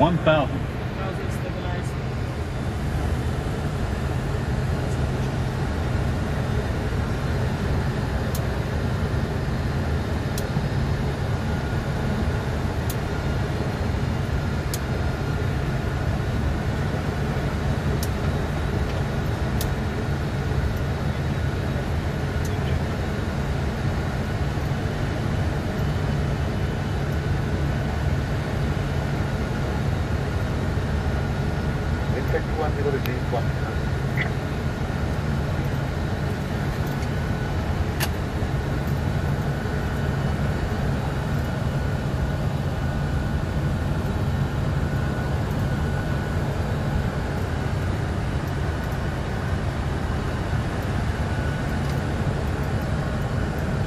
1,000.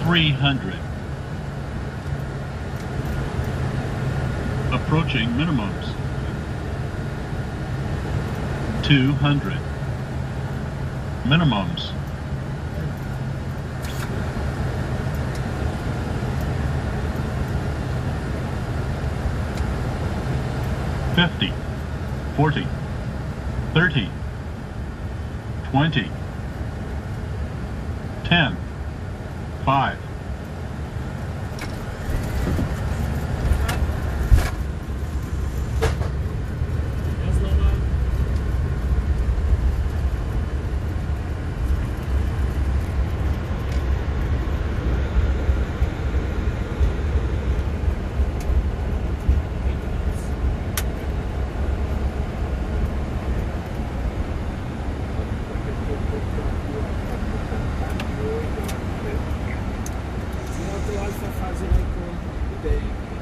Three hundred. Approaching minimums. Two hundred. Minimums. Fifty. Forty. Thirty. Twenty. Ten. Five. O Alisson faz